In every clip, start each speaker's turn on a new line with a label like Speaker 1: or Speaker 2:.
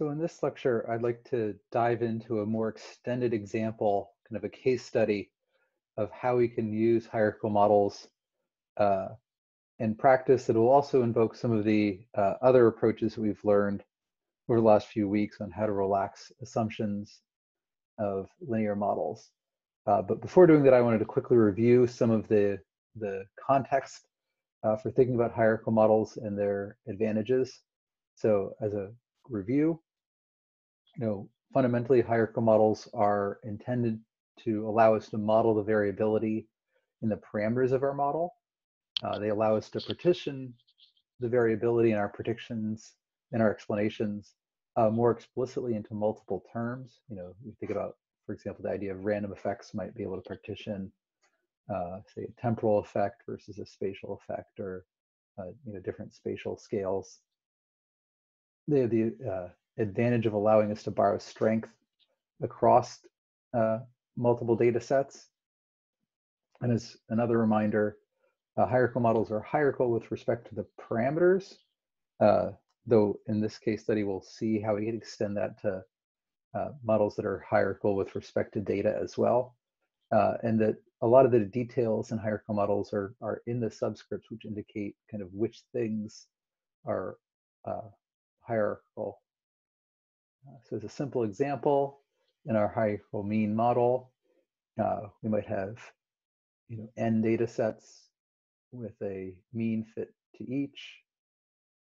Speaker 1: So in this lecture, I'd like to dive into a more extended example, kind of a case study of how we can use hierarchical models uh, in practice. It will also invoke some of the uh, other approaches that we've learned over the last few weeks on how to relax assumptions of linear models. Uh, but before doing that, I wanted to quickly review some of the, the context uh, for thinking about hierarchical models and their advantages. So as a review, you know, fundamentally hierarchical models are intended to allow us to model the variability in the parameters of our model. Uh, they allow us to partition the variability in our predictions and our explanations uh, more explicitly into multiple terms. You know, you think about, for example, the idea of random effects might be able to partition, uh, say, a temporal effect versus a spatial effect, or uh, you know, different spatial scales. They have the uh, advantage of allowing us to borrow strength across uh, multiple data sets. And as another reminder, uh, hierarchical models are hierarchical with respect to the parameters, uh, though in this case study, we'll see how we can extend that to uh, models that are hierarchical with respect to data as well. Uh, and that a lot of the details in hierarchical models are, are in the subscripts, which indicate kind of which things are uh, hierarchical. Uh, so as a simple example, in our hierarchical mean model, we might have you know, n data sets with a mean fit to each,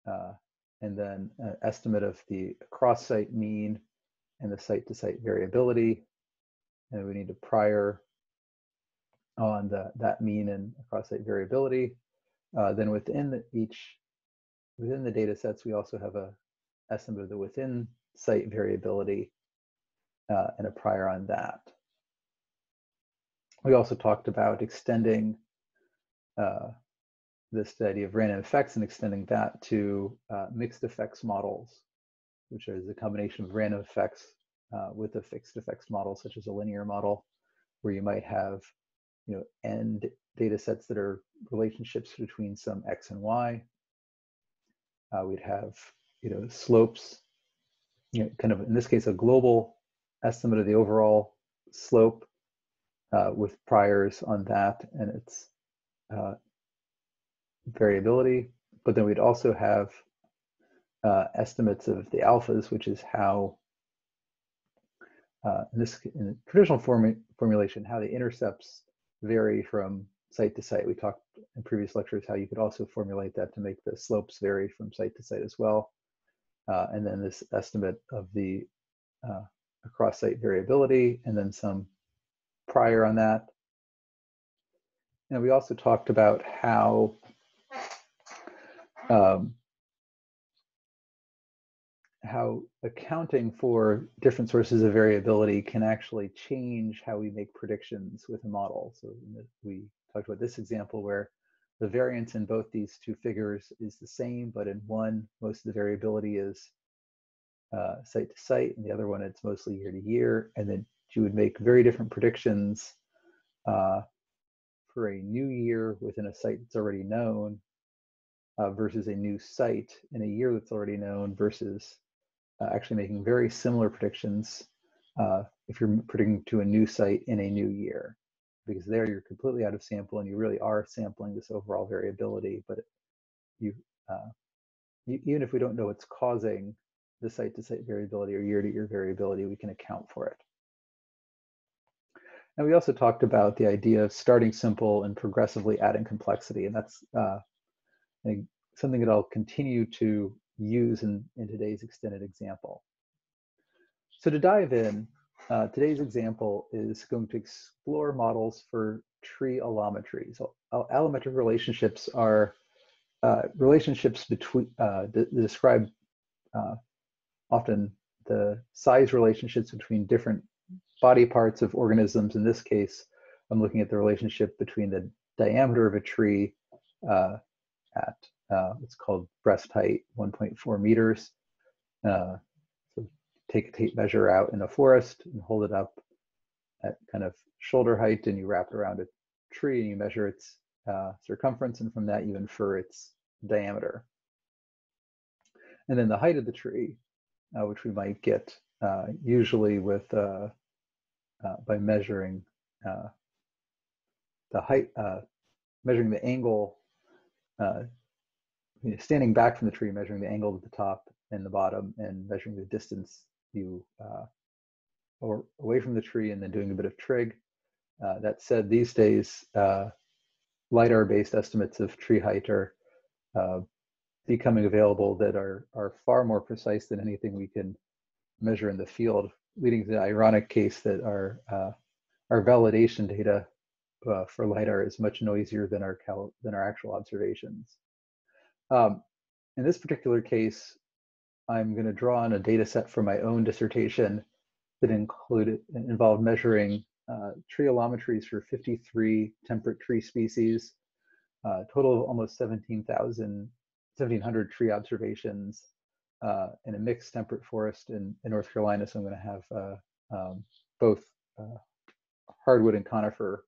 Speaker 1: uh, and then an estimate of the cross-site mean and the site-to-site variability. And we need a prior on the, that mean and cross-site variability. Uh, then within the, each, within the data sets, we also have a estimate of the within site variability uh, and a prior on that. We also talked about extending uh, this study of random effects and extending that to uh, mixed effects models, which is a combination of random effects uh, with a fixed effects model, such as a linear model, where you might have, you know, n data sets that are relationships between some x and y. Uh, we'd have, you know, slopes, you know, kind of in this case, a global estimate of the overall slope uh, with priors on that, and it's uh, variability, but then we'd also have uh, estimates of the alphas, which is how, uh, in this in traditional form, formulation, how the intercepts vary from site to site. We talked in previous lectures how you could also formulate that to make the slopes vary from site to site as well. Uh, and then this estimate of the uh, across site variability, and then some prior on that. And we also talked about how um, how accounting for different sources of variability can actually change how we make predictions with a model. So we talked about this example where the variance in both these two figures is the same, but in one, most of the variability is uh, site to site, and the other one, it's mostly year to year. And then you would make very different predictions uh, for a new year within a site that's already known uh, versus a new site in a year that's already known versus uh, actually making very similar predictions uh, if you're predicting to a new site in a new year because there you're completely out of sample and you really are sampling this overall variability but you, uh, you even if we don't know what's causing the site to site variability or year to year variability we can account for it and we also talked about the idea of starting simple and progressively adding complexity. And that's uh, something that I'll continue to use in, in today's extended example. So to dive in, uh, today's example is going to explore models for tree allometry. So allometric relationships are uh, relationships between, uh, describe uh, often the size relationships between different body parts of organisms. In this case, I'm looking at the relationship between the diameter of a tree uh, at uh, what's called breast height, 1.4 meters. Uh, take a tape measure out in a forest and hold it up at kind of shoulder height, and you wrap it around a tree and you measure its uh, circumference, and from that you infer its diameter. And then the height of the tree uh, which we might get uh, usually with uh, uh, by measuring the height, measuring the angle, standing back from the tree, measuring the angle at the top and the bottom, and measuring the distance you or away from the tree, and then doing a bit of trig. that said, these days lidar-based estimates of tree height are uh, becoming available that are are far more precise than anything we can measure in the field, leading to the ironic case that our uh, our validation data uh, for lidar is much noisier than our than our actual observations. Um, in this particular case, I'm going to draw on a data set from my own dissertation that included involved measuring uh, tree allometries for 53 temperate tree species, uh, total of almost 17,000, 1,700 tree observations uh, in a mixed temperate forest in, in North Carolina. So I'm going to have uh, um, both uh, hardwood and conifer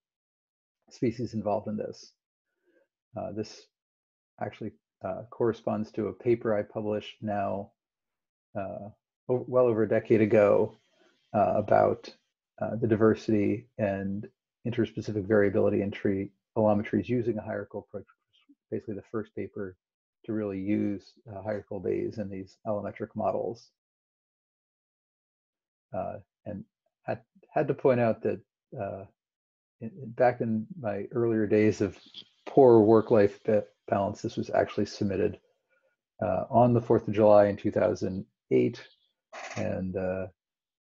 Speaker 1: species involved in this. Uh, this actually corresponds to a paper I published now well over a decade ago about uh, the diversity and interspecific variability in tree allometries using a hierarchical approach, basically the first paper to really use uh, hierarchical Bayes in these allometric models. Uh, and had, had to point out that uh, in, back in my earlier days of poor work-life balance, this was actually submitted uh, on the 4th of July in 2008. And uh,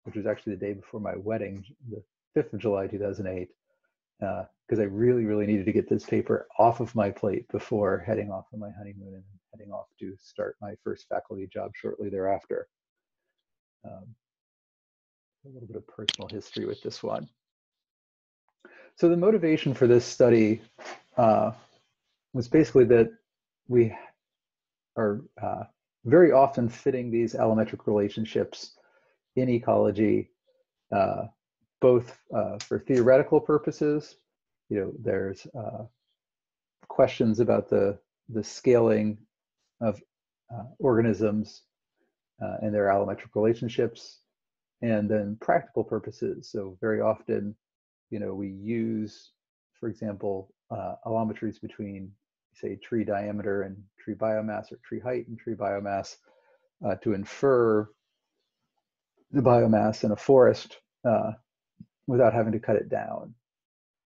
Speaker 1: which was actually the day before my wedding, the 5th of July 2008, because uh, I really, really needed to get this paper off of my plate before heading off on my honeymoon and heading off to start my first faculty job shortly thereafter. Um, a little bit of personal history with this one. So the motivation for this study uh, was basically that we are uh, very often fitting these allometric relationships in ecology, uh, both uh, for theoretical purposes. You know, there's uh, questions about the the scaling of uh, organisms uh, and their allometric relationships, and then practical purposes. So very often, you know, we use, for example, uh, allometries between, say, tree diameter and tree biomass, or tree height and tree biomass, to infer the biomass in a forest uh, without having to cut it down.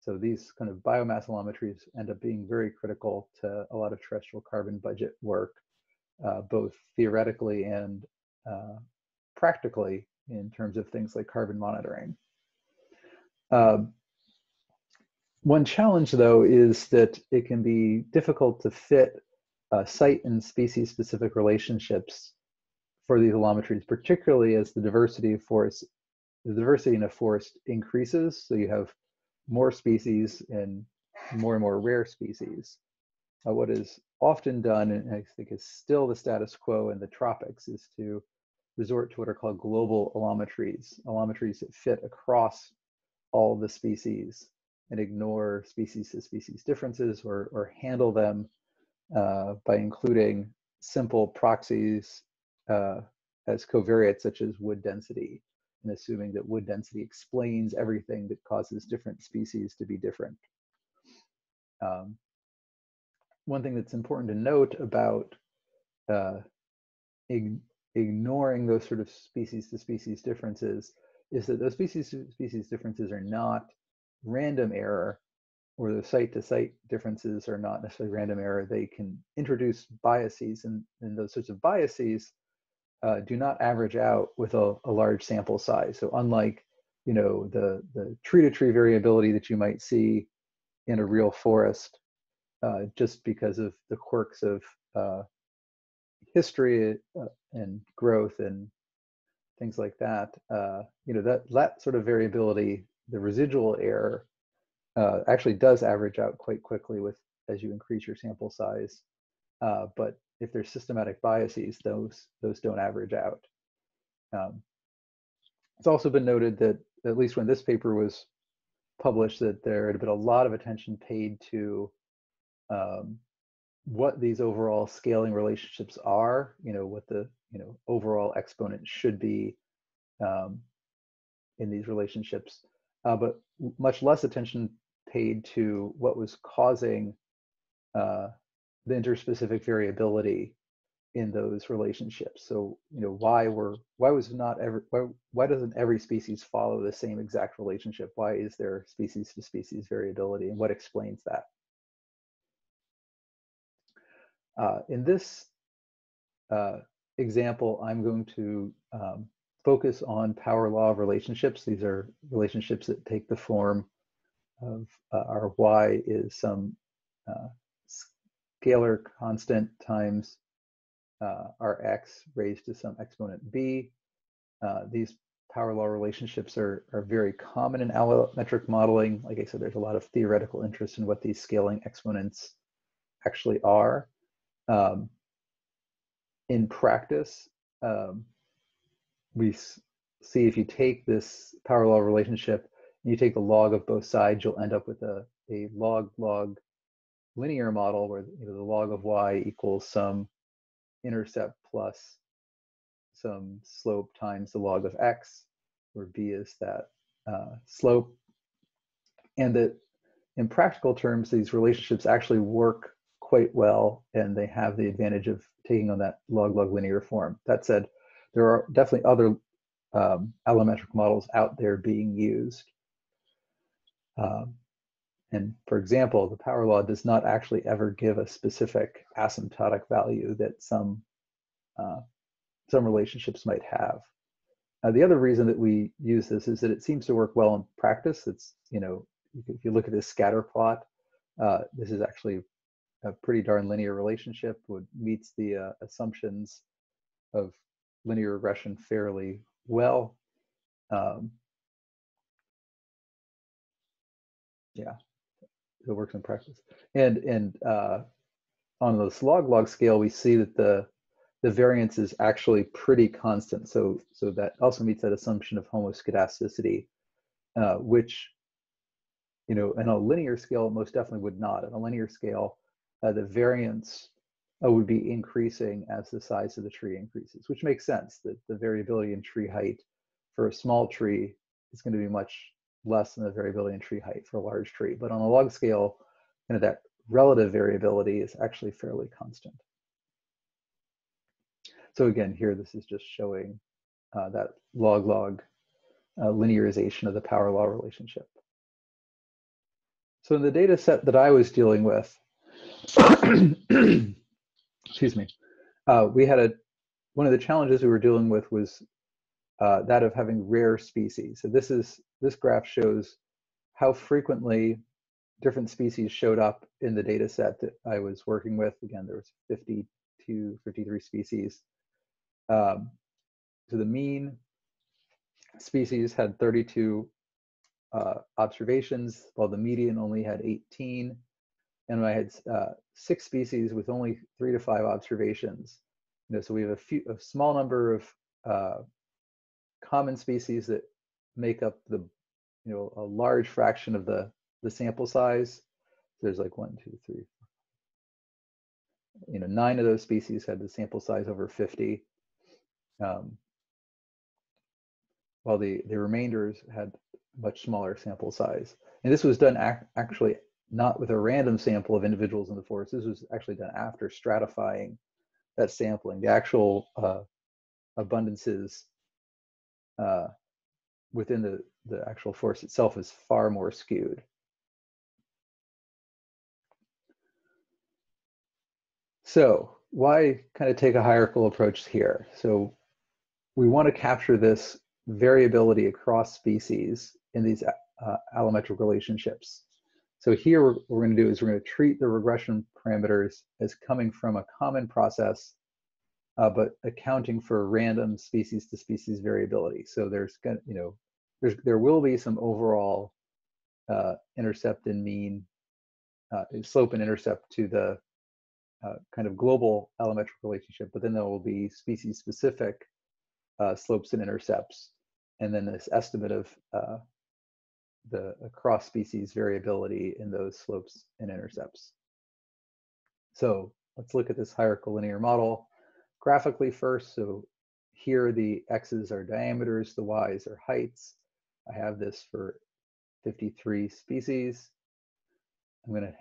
Speaker 1: So these kind of biomass allometries end up being very critical to a lot of terrestrial carbon budget work, uh, both theoretically and uh, practically in terms of things like carbon monitoring. Um, one challenge, though, is that it can be difficult to fit uh, site and species specific relationships for these allometries, particularly as the diversity of forest, the diversity in a forest increases. So you have more species and more and more rare species. Uh, what is often done, and I think is still the status quo in the tropics, is to resort to what are called global allometries, allometries that fit across all the species and ignore species to species differences or, or handle them uh, by including simple proxies uh, as covariates such as wood density and assuming that wood density explains everything that causes different species to be different. Um, one thing that's important to note about uh, ig ignoring those sort of species to species differences is that those species to species differences are not random error or the site to site differences are not necessarily random error. They can introduce biases and, and those sorts of biases uh, do not average out with a, a, large sample size. So unlike you know the the tree to tree variability that you might see in a real forest, uh, just because of the quirks of uh, history uh, and growth and things like that, uh, you know that that sort of variability, the residual error, uh, actually does average out quite quickly with as you increase your sample size. but if there's systematic biases, those those don't average out. Um, it's also been noted that at least when this paper was published, that there had been a lot of attention paid to um, what these overall scaling relationships are, you know, what the you know overall exponent should be um, in these relationships, uh, but much less attention paid to what was causing uh, the interspecific variability in those relationships. So, you know, why were why was not every why, why doesn't every species follow the same exact relationship? Why is there species to species variability, and what explains that? Uh, in this uh, example, I'm going to um, focus on power law relationships. These are relationships that take the form of uh, our y is some uh, scalar constant times uh, our x raised to some exponent b. Uh, these power law relationships are, are very common in allometric modeling. Like I said, there's a lot of theoretical interest in what these scaling exponents actually are. Um, in practice, um, we see if you take this power law relationship and you take the log of both sides, you'll end up with a, a log-log linear model where you know, the log of y equals some intercept plus some slope times the log of x, where b is that uh, slope. And that in practical terms, these relationships actually work quite well and they have the advantage of taking on that log-log linear form. That said, there are definitely other um, allometric models out there being used. Um, and for example, the power law does not actually ever give a specific asymptotic value that some uh, some relationships might have. Uh, the other reason that we use this is that it seems to work well in practice. It's you know if you look at this scatter plot, uh, this is actually a pretty darn linear relationship. Would meets the uh, assumptions of linear regression fairly well. Um, yeah, it works in practice. And and uh, on this log log scale, we see that the the variance is actually pretty constant. So so that also meets that assumption of homoscedasticity, uh, which you know, in a linear scale, most definitely would not. In a linear scale, uh, the variance uh, would be increasing as the size of the tree increases, which makes sense that the variability in tree height for a small tree is going to be much less than the variability in tree height for a large tree. But on a log scale, kind of that relative variability is actually fairly constant. So again, here this is just showing uh, that log-log uh, linearization of the power law relationship. So in the data set that I was dealing with, excuse me, uh, we had a, one of the challenges we were dealing with was uh, that of having rare species. So this is, this graph shows how frequently different species showed up in the data set that I was working with. Again, there was 52, 53 species. Um, so the mean species had 32 uh, observations, while the median only had 18 and I had uh, six species with only three to five observations. You know, so we have a few, a small number of uh, common species that make up the, you know, a large fraction of the the sample size. So there's like one, two, three, you know, nine of those species had the sample size over 50. Um, while the, the remainders had much smaller sample size. And this was done ac actually not with a random sample of individuals in the forest. This was actually done after stratifying that sampling. The actual uh, abundances uh, within the, the actual forest itself is far more skewed. So why kind of take a hierarchical approach here? So we want to capture this variability across species in these uh, allometric relationships. So here what we're going to do is we're going to treat the regression parameters as coming from a common process, uh, but accounting for random species to species variability. So there's going you know, there's, there will be some overall uh, intercept and mean, uh, slope and intercept to the uh, kind of global allometric relationship, but then there will be species specific uh, slopes and intercepts. And then this estimate of uh, the cross species variability in those slopes and intercepts. So let's look at this hierarchical linear model graphically first. So here the x's are diameters, the y's are heights. I have this for 53 species. I'm going to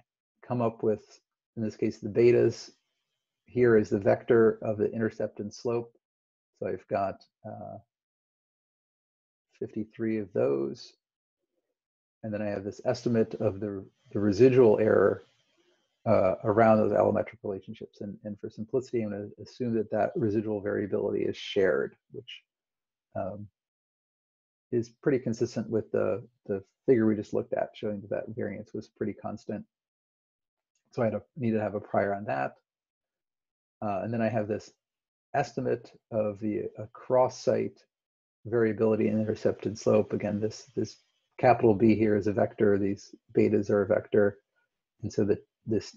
Speaker 1: come up with, in this case, the betas. Here is the vector of the intercept and slope. So I've got uh, 53 of those. And then I have this estimate of the, the residual error uh, around those allometric relationships. And, and for simplicity, I'm going to assume that that residual variability is shared, which um, is pretty consistent with the, the figure we just looked at, showing that that variance was pretty constant. So I need to have a prior on that. Uh, and then I have this estimate of the uh, cross-site variability in intercepted slope. Again, this, this capital B here is a vector, these betas are a vector. And so that this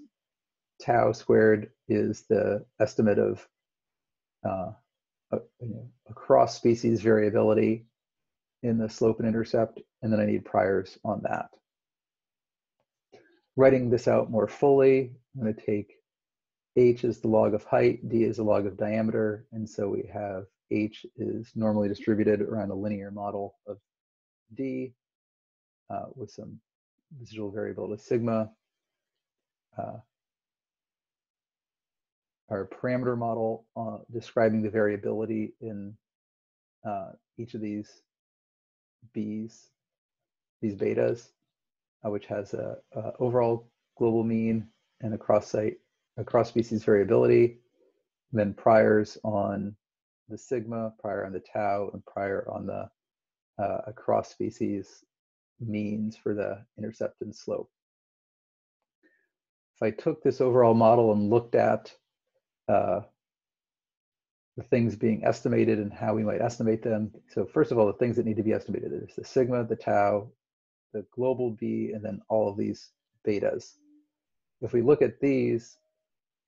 Speaker 1: tau squared is the estimate of uh, a, you know, across species variability in the slope and intercept, and then I need priors on that. Writing this out more fully, I'm going to take h is the log of height, d is the log of diameter, and so we have h is normally distributed around a linear model of d uh, with some residual variability sigma. Uh, our parameter model uh, describing the variability in uh, each of these B's, these betas, uh, which has a, a, overall global mean and a cross-site, a cross-species variability, then priors on the sigma, prior on the tau, and prior on the uh, across species means for the intercept and slope. If I took this overall model and looked at uh, the things being estimated and how we might estimate them. So first of all, the things that need to be estimated, there's the sigma, the tau, the global B, and then all of these betas. If we look at these,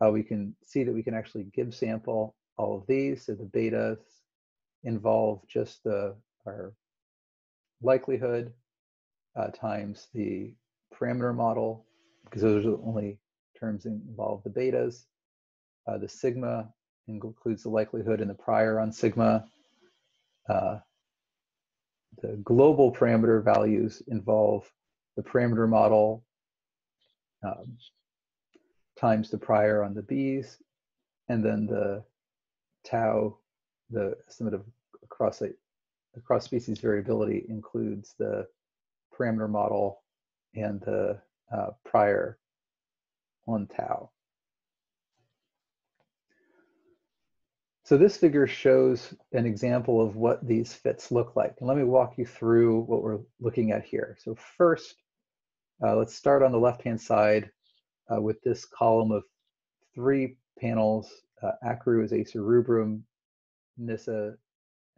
Speaker 1: uh, we can see that we can actually Gibbs sample all of these. So the betas involve just the our likelihood uh, times the parameter model, because those are the only terms involve the betas. Uh, the sigma includes the likelihood and the prior on sigma. Uh, the global parameter values involve the parameter model um, times the prior on the B's, and then the tau, the estimate of cross, cross species variability includes the parameter model and the uh, prior on tau. So this figure shows an example of what these fits look like. And let me walk you through what we're looking at here. So first, uh, let's start on the left-hand side uh, with this column of three panels. Uh, ACRU is Acer rubrum, Nyssa,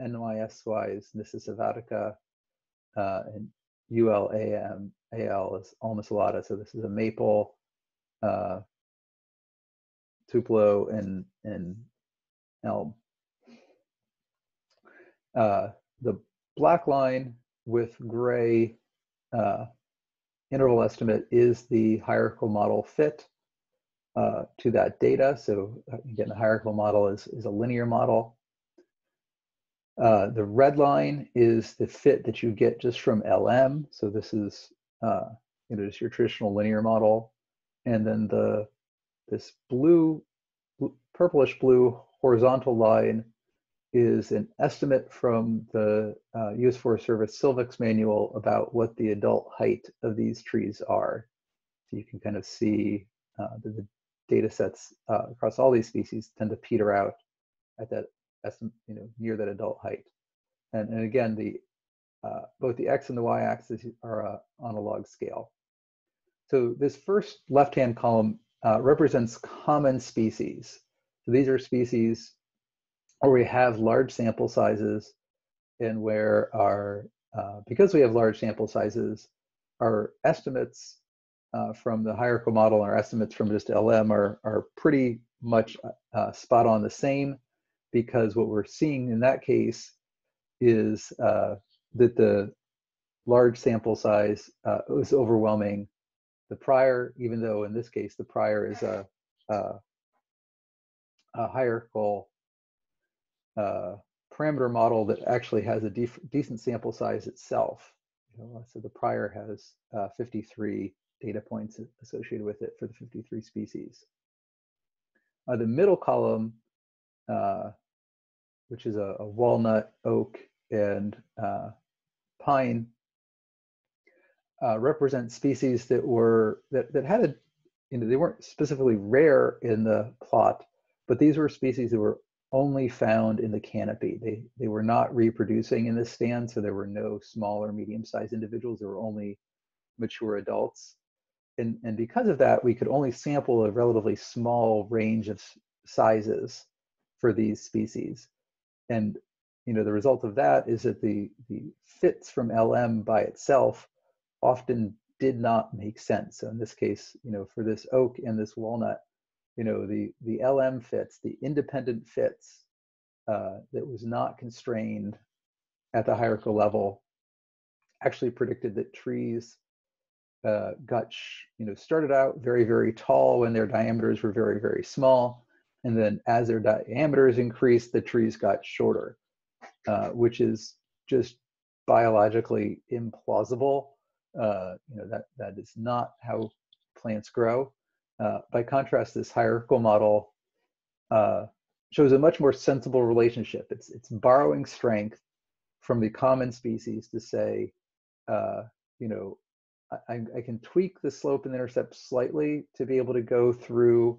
Speaker 1: NYSY is Nyssa sylvatica, uh, and ULAM, AL is Ulmus alata. So this is a maple, uh, Tupelo, and, and elm. Uh, the black line with gray uh, interval estimate is the hierarchical model fit uh, to that data. So uh, again, the hierarchical model is, is a linear model. Uh, the red line is the fit that you get just from LM. So this is uh, you know just your traditional linear model, and then the this blue, purplish blue horizontal line is an estimate from the uh, US Forest Service Silvics manual about what the adult height of these trees are. So you can kind of see uh, the data sets uh, across all these species tend to peter out at that you know, near that adult height. And, and again, the uh, both the x and the y axis are uh, on a log scale. So this first left-hand column uh, represents common species. So these are species where we have large sample sizes and where our, uh, because we have large sample sizes, our estimates uh, from the hierarchical model and our estimates from just LM are, are pretty much uh, spot on the same because what we're seeing in that case is uh, that the large sample size uh, is overwhelming the prior, even though in this case the prior is a, a a hierarchical uh, parameter model that actually has a decent sample size itself. You know, so the prior has uh, 53 data points associated with it for the 53 species. Uh, the middle column, uh, which is a, a, walnut, oak, and uh, pine, uh, represents species that were that, that had a you know they weren't specifically rare in the plot, but these were species that were only found in the canopy. They, they were not reproducing in the stand, so there were no small or medium-sized individuals. There were only mature adults. And, and because of that, we could only sample a relatively small range of sizes for these species. And you know, the result of that is that the, the fits from LM by itself often did not make sense. So in this case, you know, for this oak and this walnut, you know, the, the LM fits, the independent fits uh, that was not constrained at the hierarchical level actually predicted that trees uh, got, you know, started out very, very tall when their diameters were very, very small. And then as their diameters increased, the trees got shorter, uh, which is just biologically implausible. Uh, you know, that, that is not how plants grow. Uh, by contrast, this hierarchical model uh, shows a much more sensible relationship. It's, it's borrowing strength from the common species to say, uh, you know, I, I, can tweak the slope and intercept slightly to be able to go through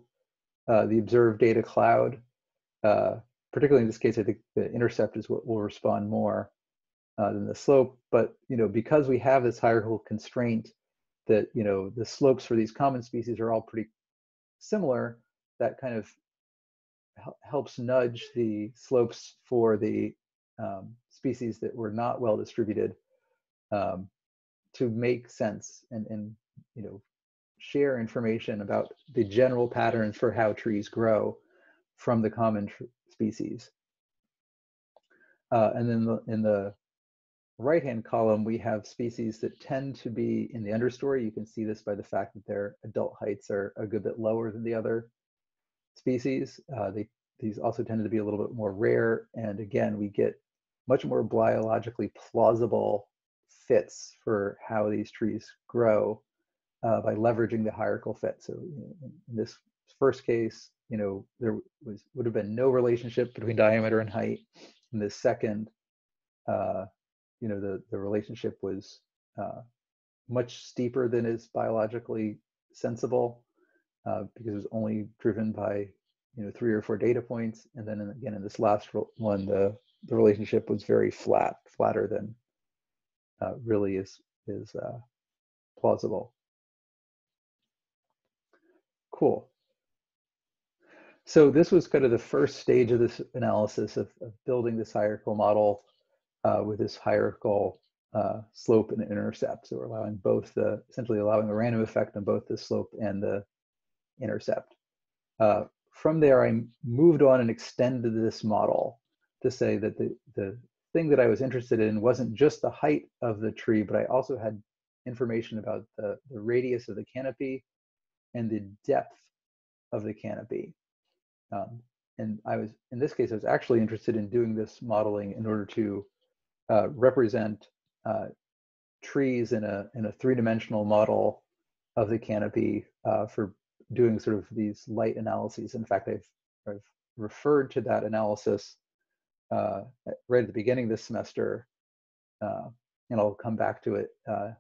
Speaker 1: uh, the observed data cloud. Uh, particularly in this case, I think the intercept is what will respond more than the slope. But you know, because we have this hierarchical constraint that you know the slopes for these common species are all pretty similar that kind of helps nudge the slopes for the um, species that were not well distributed um, to make sense and, and you know share information about the general patterns for how trees grow from the common species. Uh, and then the, in the right-hand column, we have species that tend to be in the understory. You can see this by the fact that their adult heights are a good bit lower than the other species. Uh, they, these also tend to be a little bit more rare. And again, we get much more biologically plausible fits for how these trees grow uh, by leveraging the hierarchical fit. So in this first case, you know, there was would have been no relationship between diameter and height. In this second, uh, you know the the relationship was uh, much steeper than is biologically sensible uh, because it was only driven by you know three or four data points and then in, again in this last one the the relationship was very flat flatter than uh, really is is uh, plausible cool so this was kind of the first stage of this analysis of, of building this hierarchical model uh, with this hierarchical uh, slope and intercept. So we're allowing both the, essentially allowing a random effect on both the slope and the intercept. Uh, from there, I moved on and extended this model to say that the, the thing that I was interested in wasn't just the height of the tree, but I also had information about the, the radius of the canopy and the depth of the canopy. Um, and I was, in this case, I was actually interested in doing this modeling in order to uh, represent uh, trees in a in a three-dimensional model of the canopy uh, for doing sort of these light analyses. In fact, I've, I've referred to that analysis uh, right at the beginning of this semester, uh, and I'll come back to it uh,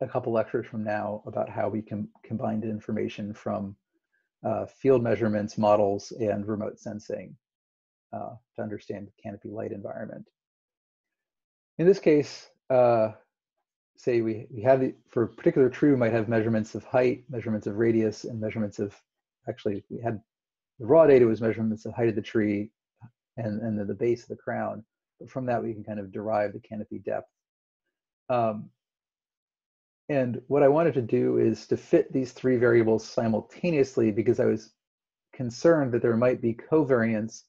Speaker 1: a couple lectures from now about how we can combine information from field measurements, models, and remote sensing to understand the canopy light environment. In this case, uh, say we, we have the, for a particular tree, we might have measurements of height, measurements of radius, and measurements of, actually we had, the raw data was measurements of height of the tree and, and the, the base of the crown. But from that, we can kind of derive the canopy depth. Um, and what I wanted to do is to fit these three variables simultaneously because I was concerned that there might be covariance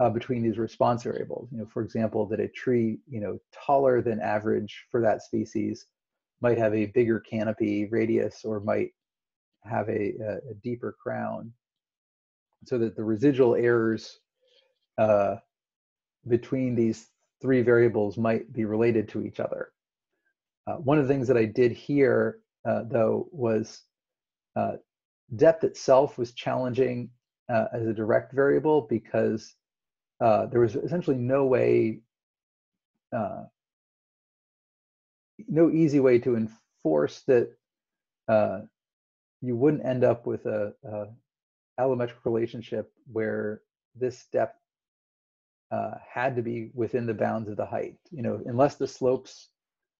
Speaker 1: uh, between these response variables. You know, for example, that a tree, you know, taller than average for that species might have a bigger canopy radius or might have a, a, deeper crown so that the residual errors uh, between these three variables might be related to each other. Uh, one of the things that I did here, uh, though, was uh, depth itself was challenging uh, as a direct variable because uh, there was essentially no way, uh, no easy way to enforce that you wouldn't end up with a, a allometric relationship where this depth had to be within the bounds of the height. You know, unless the slopes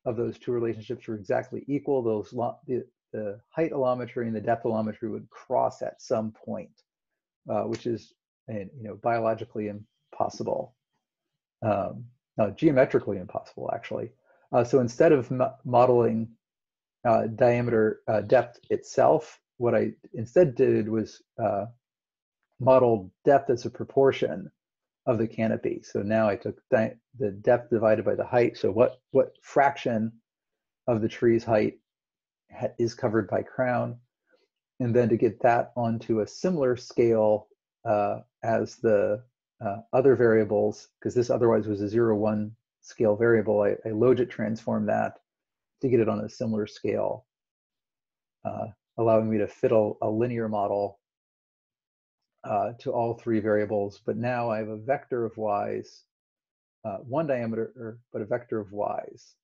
Speaker 1: of those two relationships were exactly equal, those the, the height allometry and the depth allometry would cross at some point, uh, which is you know biologically impossible, um, no, geometrically impossible actually. Uh, so instead of modeling uh, diameter uh, depth itself, what I instead did was uh, model depth as a proportion of the canopy. So now I took the depth divided by the height. So what, what fraction of the tree's height is covered by crown? And then to get that onto a similar scale uh, as the uh, other variables, because this otherwise was a zero one scale variable, I, I logit transform that to get it on a similar scale, uh, allowing me to fit a, a linear model uh, to all three variables, but now I have a vector of y's, uh, one diameter, but a vector of y's.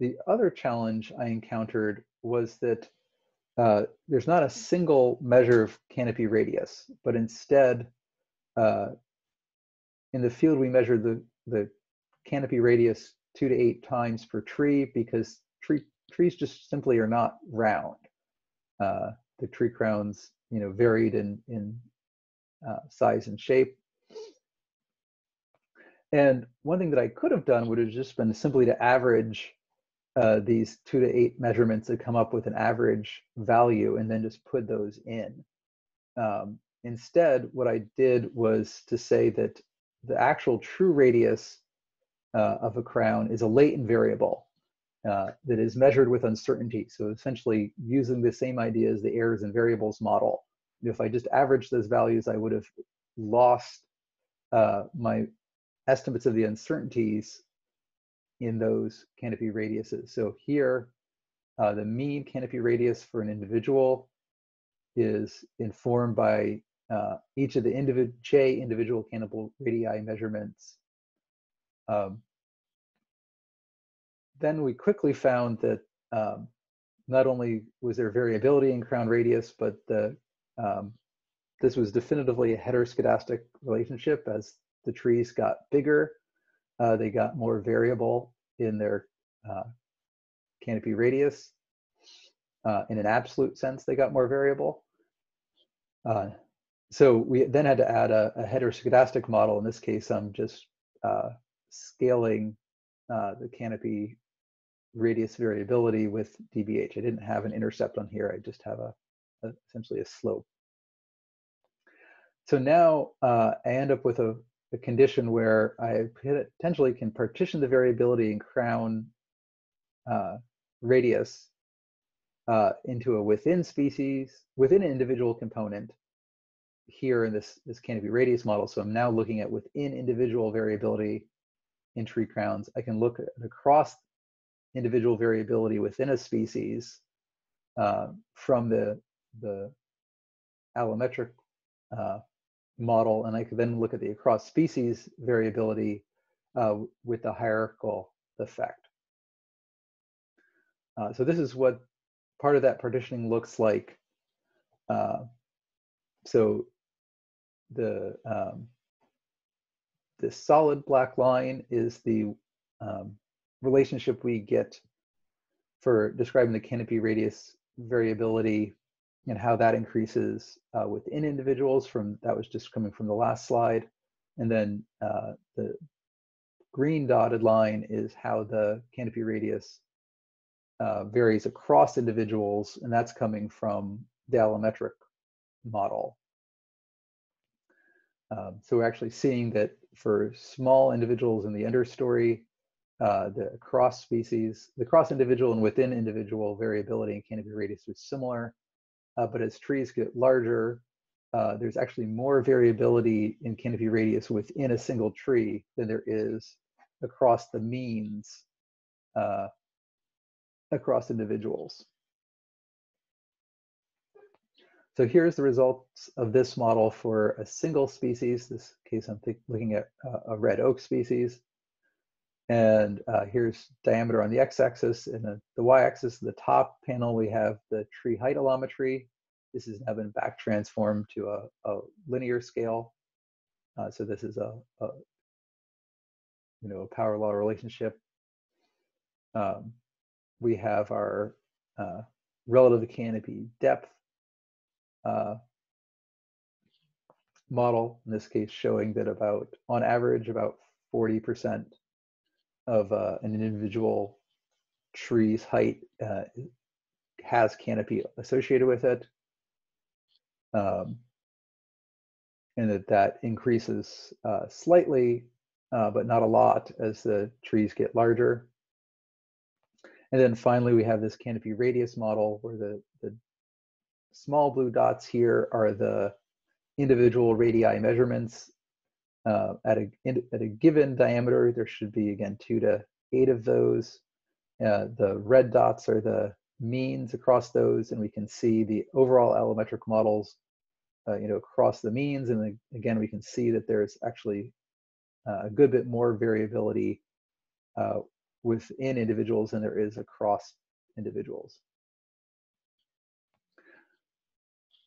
Speaker 1: The other challenge I encountered was that uh, there's not a single measure of canopy radius, but instead, uh, in the field, we measure the, the canopy radius two to eight times per tree because tree, trees just simply are not round. The tree crowns, you know, varied in in uh, size and shape. And one thing that I could have done would have just been simply to average uh, these two to eight measurements to come up with an average value and then just put those in. Um, instead, what I did was to say that the actual true radius uh, of a crown is a latent variable. Uh, that is measured with uncertainty. So essentially using the same idea as the errors and variables model. If I just average those values, I would have lost uh, my estimates of the uncertainties in those canopy radiuses. So here, uh, the mean canopy radius for an individual is informed by uh, each of the individ individual canopy radii measurements. Um, then we quickly found that um, not only was there variability in crown radius, but the, um, this was definitively a heteroscedastic relationship. As the trees got bigger, uh, they got more variable in their uh, canopy radius. Uh, in an absolute sense, they got more variable. Uh, so we then had to add a, a heteroscedastic model. In this case, I'm just uh, scaling uh, the canopy radius variability with dBH. I didn't have an intercept on here. I just have a, a essentially a slope. So now uh, I end up with a, a, condition where I potentially can partition the variability in crown uh, radius uh, into a within species, within an individual component here in this, this canopy radius model. So I'm now looking at within individual variability in tree crowns. I can look across individual variability within a species uh, from the, the allometric uh, model, and I could then look at the across species variability uh, with the hierarchical effect. Uh, so this is what part of that partitioning looks like. Uh, so the um, the solid black line is the um, relationship we get for describing the canopy radius variability and how that increases uh, within individuals from that was just coming from the last slide. And then uh, the green dotted line is how the canopy radius uh, varies across individuals, and that's coming from the allometric model. Um, so we're actually seeing that for small individuals in the understory, uh, the cross species, the cross individual and within individual variability in canopy radius was similar. uh, but as trees get larger, uh, there's actually more variability in canopy radius within a single tree than there is across the means uh, across individuals. So here's the results of this model for a single species. This case I'm looking at uh, a red oak species. And uh, here's diameter on the x-axis and the, the y-axis. In the top panel, we have the tree height allometry. This has now been back transformed to a, a linear scale. Uh, so this is a, a, you know, a power law relationship. Um, we have our uh, relative canopy depth uh, model, in this case showing that about, on average, about 40% of uh, an individual tree's height uh, has canopy associated with it. Um, and that that increases uh, slightly, uh, but not a lot as the trees get larger. And then finally, we have this canopy radius model where the, the small blue dots here are the individual radii measurements. Uh, at, a, at a given diameter, there should be, again, two to eight of those. Uh, the red dots are the means across those, and we can see the overall allometric models, uh, you know, across the means. And again, we can see that there's actually uh, a good bit more variability uh, within individuals than there is across individuals.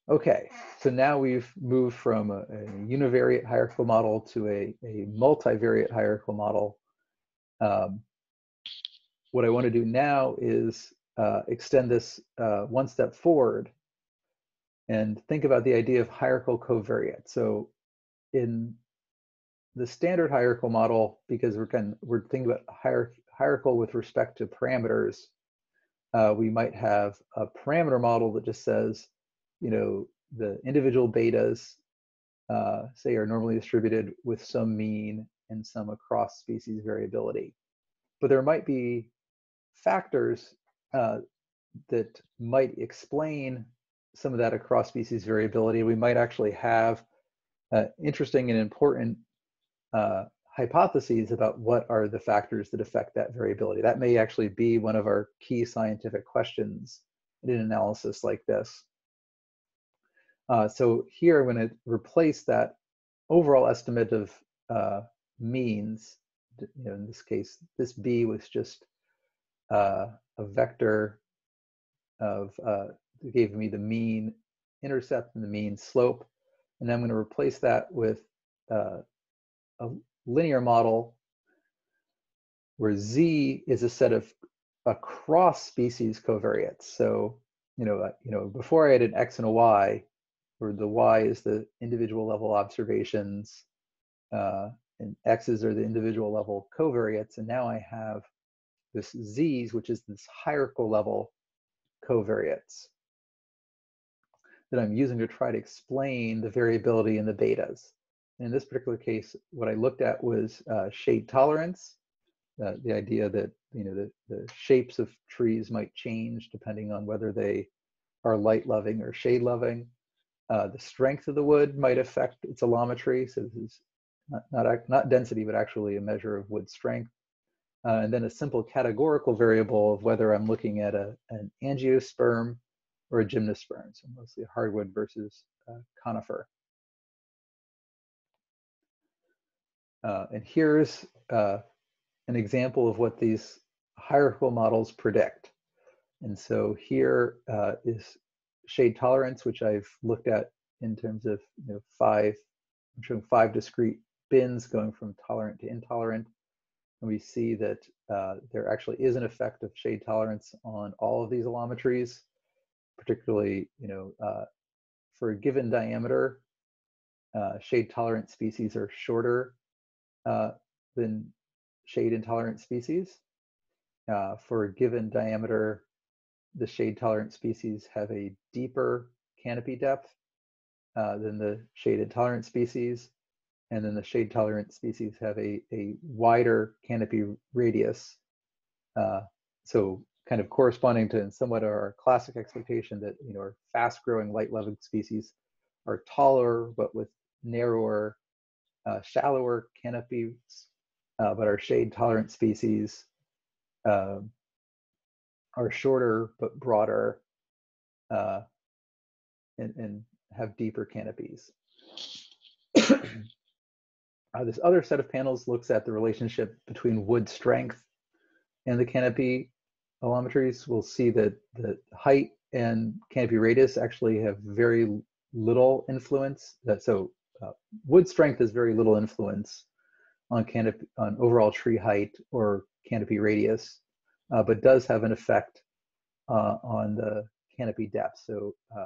Speaker 1: Okay, so now we've moved from a, a univariate hierarchical model to a, a multivariate hierarchical model. Um, what I want to do now is uh, extend this uh, one step forward and think about the idea of hierarchical covariate. So in the standard hierarchical model, because we're kind of, we're thinking about hier hierarchical with respect to parameters, uh, we might have a parameter model that just says you know, the individual betas, uh, say, are normally distributed with some mean and some across species variability. But there might be factors uh, that might explain some of that across species variability. We might actually have uh, interesting and important uh, hypotheses about what are the factors that affect that variability. That may actually be one of our key scientific questions in an analysis like this. Uh, so here, I'm going to replace that overall estimate of uh, means. You know, in this case, this b was just uh, a vector of uh, gave me the mean intercept and the mean slope, and I'm going to replace that with uh, a linear model where z is a set of across species covariates. So you know, uh, you know, before I had an x and a y, where the y is the individual level observations, uh, and x's are the individual level covariates. And now I have this z's, which is this hierarchical level covariates that I'm using to try to explain the variability in the betas. In this particular case, what I looked at was uh, shade tolerance, uh, the idea that you know the, the shapes of trees might change depending on whether they are light loving or shade loving. Uh, the strength of the wood might affect its allometry. So this is not, not, not density, but actually a measure of wood strength. Uh, and then a simple categorical variable of whether I'm looking at a, an angiosperm or a gymnosperm, so mostly hardwood versus uh, conifer. Uh, and here's uh, an example of what these hierarchical models predict. And so here uh, is shade tolerance, which I've looked at in terms of you know, five, I'm showing five discrete bins going from tolerant to intolerant. And we see that uh, there actually is an effect of shade tolerance on all of these allometries, particularly, you know, uh, for a given diameter, uh, shade tolerant species are shorter uh, than shade intolerant species. Uh, for a given diameter, the shade tolerant species have a deeper canopy depth uh, than the shade intolerant species. And then the shade tolerant species have a, a wider canopy radius. Uh, so kind of corresponding to somewhat our classic expectation that you know our fast-growing light-loving species are taller but with narrower, uh, shallower canopies, uh, but our shade-tolerant species uh, are shorter but broader uh, and, and, have deeper canopies. Uh, this other set of panels looks at the relationship between wood strength and the canopy allometries. We'll see that the height and canopy radius actually have very little influence. That so uh, wood strength has very little influence on canopy on overall tree height or canopy radius, uh, but does have an effect uh, on the canopy depth. So uh,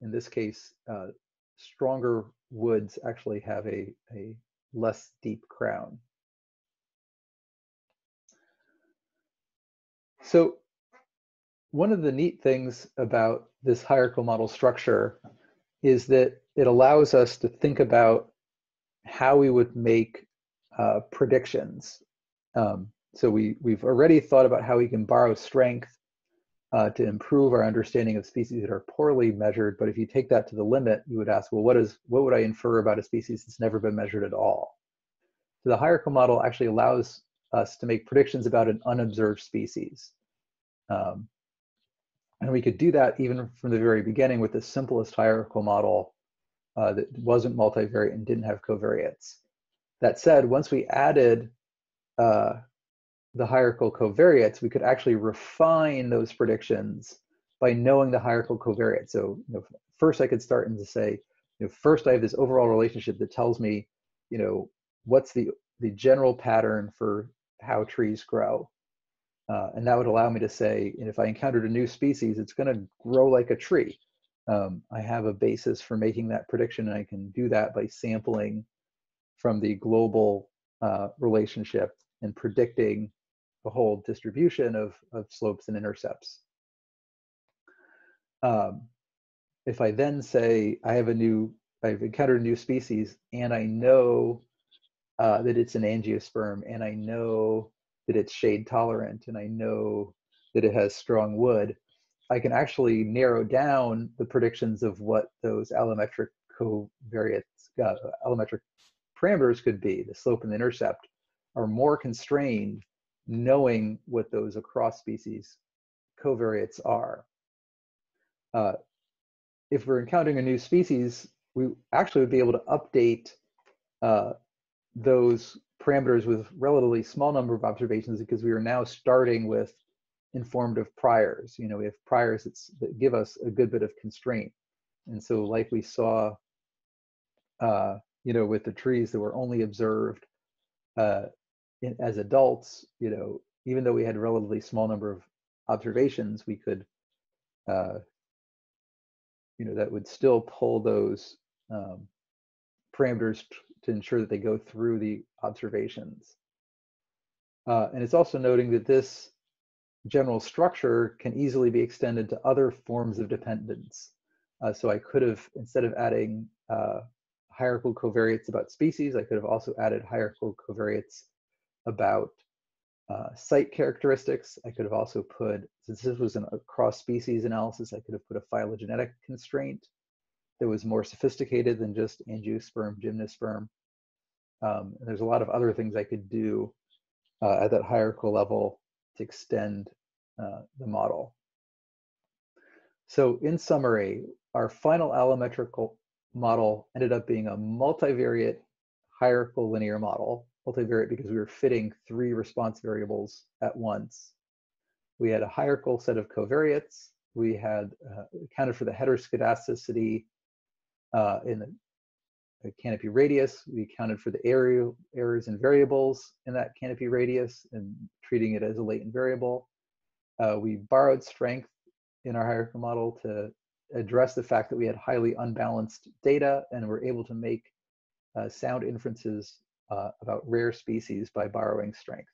Speaker 1: in this case, uh, stronger woods actually have a, a less deep crown. So one of the neat things about this hierarchical model structure is that it allows us to think about how we would make uh, predictions. Um, so we, we've already thought about how we can borrow strength uh, to improve our understanding of species that are poorly measured. But if you take that to the limit, you would ask, well, what is what would I infer about a species that's never been measured at all? So the hierarchical model actually allows us to make predictions about an unobserved species. Um, and we could do that even from the very beginning with the simplest hierarchical model uh, that wasn't multivariate and didn't have covariates. That said, once we added uh, the hierarchical covariates, we could actually refine those predictions by knowing the hierarchical covariates. So you know, first I could start and say, you know, first I have this overall relationship that tells me, you know, what's the, the general pattern for how trees grow. Uh, and that would allow me to say, if I encountered a new species, it's going to grow like a tree. Um, I have a basis for making that prediction, and I can do that by sampling from the global uh, relationship and predicting the whole distribution of, of slopes and intercepts. Um, if I then say I have a new, I've encountered a new species and I know uh, that it's an angiosperm and I know that it's shade tolerant and I know that it has strong wood, I can actually narrow down the predictions of what those allometric covariates, uh, allometric parameters could be, the slope and the intercept, are more constrained knowing what those across species covariates are. Uh, if we're encountering a new species, we actually would be able to update uh, those parameters with relatively small number of observations because we are now starting with informative priors. You know, we have priors that give us a good bit of constraint. And so like we saw, uh, you know, with the trees that were only observed uh, in, as adults, you know, even though we had a relatively small number of observations, we could, uh, you know, that would still pull those um, parameters to ensure that they go through the observations. Uh, and it's also noting that this general structure can easily be extended to other forms of dependence. Uh, so I could have, instead of adding uh, hierarchical covariates about species, I could have also added hierarchical covariates about uh, site characteristics. I could have also put, since this was an, a cross species analysis, I could have put a phylogenetic constraint that was more sophisticated than just angiosperm, gymnosperm. Um, there's a lot of other things I could do uh, at that hierarchical level to extend uh, the model. So in summary, our final allometrical model ended up being a multivariate hierarchical linear model multivariate because we were fitting three response variables at once. We had a hierarchical set of covariates. We had uh, accounted for the heteroscedasticity uh, in the, the, canopy radius. We accounted for the area errors in variables in that canopy radius and treating it as a latent variable. Uh, we borrowed strength in our hierarchical model to address the fact that we had highly unbalanced data and were able to make uh, sound inferences Uh, about rare species by borrowing strength.